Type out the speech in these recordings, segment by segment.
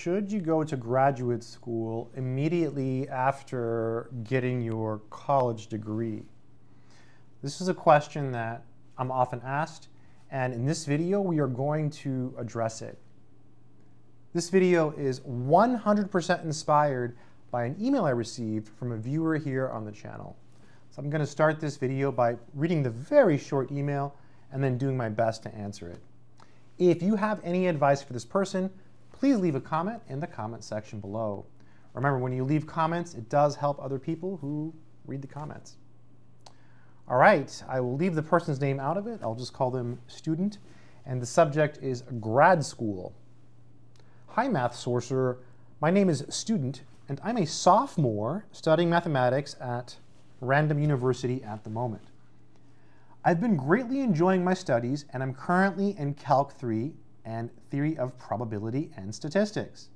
should you go to graduate school immediately after getting your college degree? This is a question that I'm often asked, and in this video, we are going to address it. This video is 100% inspired by an email I received from a viewer here on the channel. So I'm going to start this video by reading the very short email and then doing my best to answer it. If you have any advice for this person, please leave a comment in the comment section below. Remember, when you leave comments, it does help other people who read the comments. All right, I will leave the person's name out of it. I'll just call them student. And the subject is grad school. Hi, Math Sorcerer. My name is Student, and I'm a sophomore studying mathematics at Random University at the moment. I've been greatly enjoying my studies, and I'm currently in Calc 3 and Theory of Probability and Statistics.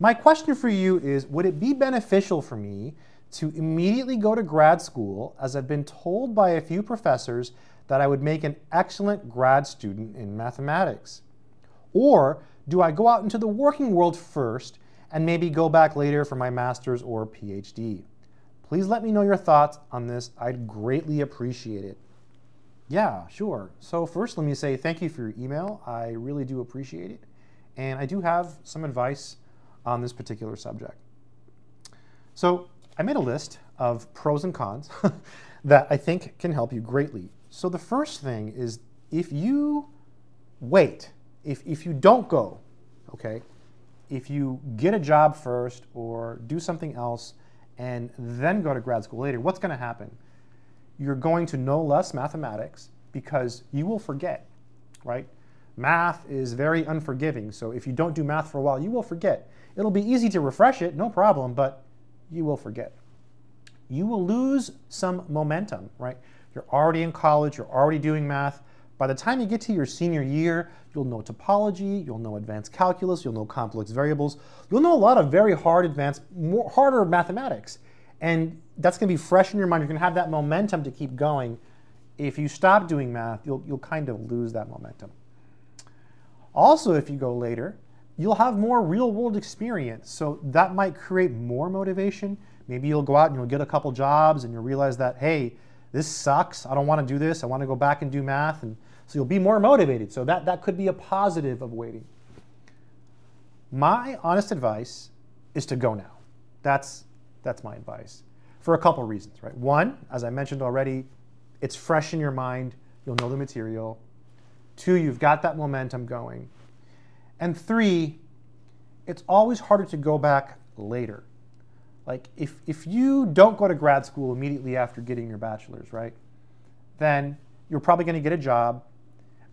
My question for you is, would it be beneficial for me to immediately go to grad school as I've been told by a few professors that I would make an excellent grad student in mathematics? Or do I go out into the working world first and maybe go back later for my master's or PhD? Please let me know your thoughts on this. I'd greatly appreciate it. Yeah, sure. So first let me say thank you for your email. I really do appreciate it. And I do have some advice on this particular subject. So I made a list of pros and cons that I think can help you greatly. So the first thing is if you wait if, if you don't go, okay, if you get a job first or do something else and then go to grad school later, what's going to happen? You're going to know less mathematics because you will forget, right? Math is very unforgiving. So if you don't do math for a while, you will forget. It'll be easy to refresh it, no problem, but you will forget. You will lose some momentum, right? You're already in college, you're already doing math. By the time you get to your senior year, you'll know topology, you'll know advanced calculus, you'll know complex variables, you'll know a lot of very hard advanced, more harder mathematics. And that's gonna be fresh in your mind. You're gonna have that momentum to keep going. If you stop doing math, you'll, you'll kind of lose that momentum. Also, if you go later, you'll have more real world experience. So that might create more motivation. Maybe you'll go out and you'll get a couple jobs and you'll realize that, hey, this sucks. I don't want to do this. I want to go back and do math. And so you'll be more motivated. So that, that could be a positive of waiting. My honest advice is to go now. That's, that's my advice for a couple reasons, right? One, as I mentioned already, it's fresh in your mind. You'll know the material. Two, you've got that momentum going. And three, it's always harder to go back later. Like if, if you don't go to grad school immediately after getting your bachelor's, right, then you're probably going to get a job.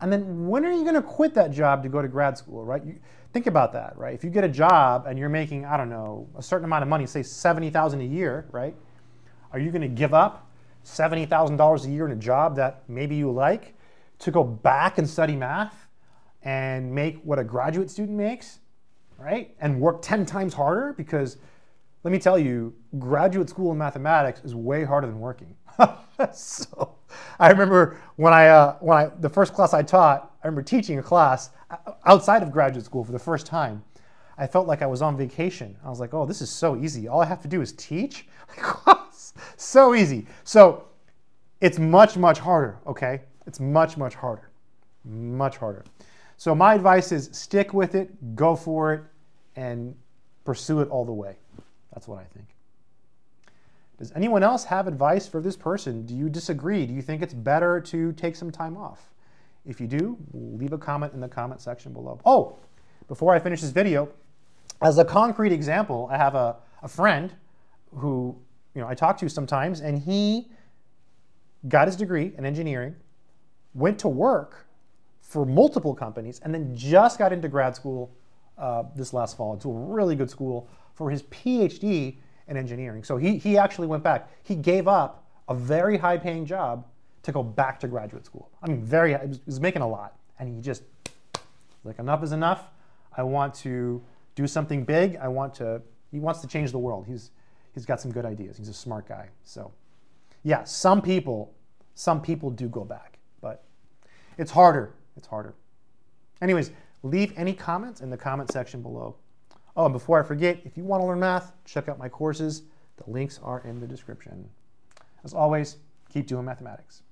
And then when are you going to quit that job to go to grad school, right? You, think about that, right? If you get a job and you're making, I don't know, a certain amount of money, say 70,000 a year, right? Are you going to give up $70,000 a year in a job that maybe you like to go back and study math and make what a graduate student makes, right? And work 10 times harder because let me tell you, graduate school in mathematics is way harder than working. so I remember when I, uh, when I, the first class I taught, I remember teaching a class outside of graduate school for the first time. I felt like I was on vacation. I was like, oh, this is so easy. All I have to do is teach. so easy. So it's much, much harder, okay? It's much, much harder. Much harder. So my advice is stick with it, go for it, and pursue it all the way. That's what I think. Does anyone else have advice for this person? Do you disagree? Do you think it's better to take some time off? If you do, leave a comment in the comment section below. Oh, before I finish this video, as a concrete example, I have a, a friend who you know I talk to sometimes, and he got his degree in engineering, went to work for multiple companies, and then just got into grad school uh, this last fall into a really good school for his PhD in engineering. So he, he actually went back. He gave up a very high paying job to go back to graduate school. I mean, very, he was making a lot. And he just, like, enough is enough. I want to do something big. I want to, he wants to change the world. He's, he's got some good ideas. He's a smart guy. So, yeah, some people, some people do go back, but it's harder. It's harder. Anyways, leave any comments in the comment section below. Oh, and before I forget, if you want to learn math, check out my courses. The links are in the description. As always, keep doing mathematics.